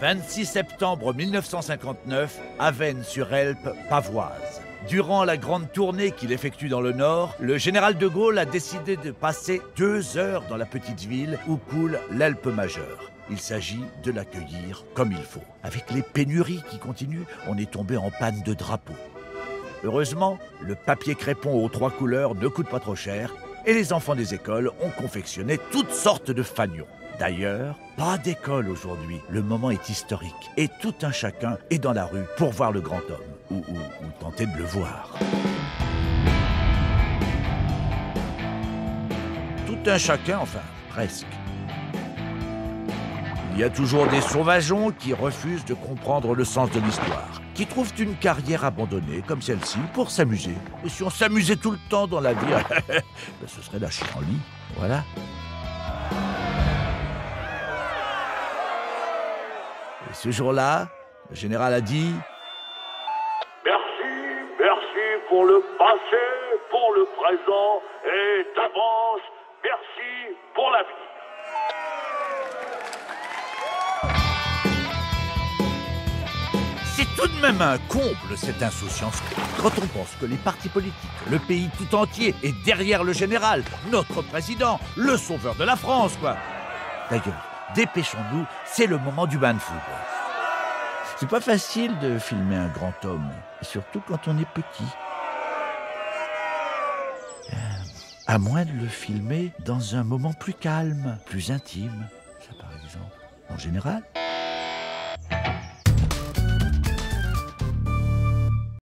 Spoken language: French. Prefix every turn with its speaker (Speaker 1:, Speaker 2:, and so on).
Speaker 1: 26 septembre 1959, Avennes-sur-Helpe, Pavoise. Durant la grande tournée qu'il effectue dans le Nord, le général de Gaulle a décidé de passer deux heures dans la petite ville où coule l'Alpe majeure. Il s'agit de l'accueillir comme il faut. Avec les pénuries qui continuent, on est tombé en panne de drapeaux. Heureusement, le papier crépon aux trois couleurs ne coûte pas trop cher et les enfants des écoles ont confectionné toutes sortes de fanions. D'ailleurs, pas d'école aujourd'hui. Le moment est historique et tout un chacun est dans la rue pour voir le grand homme ou, tenter de le voir. Tout un chacun, enfin, presque. Il y a toujours des sauvageons qui refusent de comprendre le sens de l'histoire, qui trouvent une carrière abandonnée comme celle-ci pour s'amuser. Et si on s'amusait tout le temps dans la vie, ben, ce serait la lit. Voilà. Ce jour-là, le général a dit
Speaker 2: Merci, merci pour le passé, pour le présent et d'avance, merci pour l'avenir.
Speaker 1: C'est tout de même un comble, cette insouciance. Quand on pense que les partis politiques, le pays tout entier est derrière le général, notre président, le sauveur de la France, quoi. D'ailleurs, dépêchons-nous, c'est le moment du bain de foudre. C'est pas facile de filmer un grand homme, surtout quand on est petit. Euh, À moins de le filmer dans un moment plus calme, plus intime. Ça, par exemple. En général,